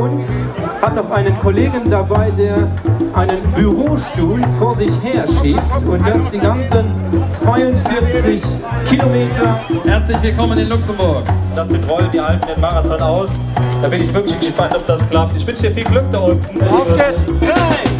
und hat noch einen Kollegen dabei, der einen Bürostuhl vor sich her schiebt und das die ganzen 42 Kilometer. Herzlich willkommen in Luxemburg. Das sind Rollen, die halten den Marathon aus. Da bin ich wirklich gespannt, ob das klappt. Ich wünsche dir viel Glück da unten. Auf geht's! Drei,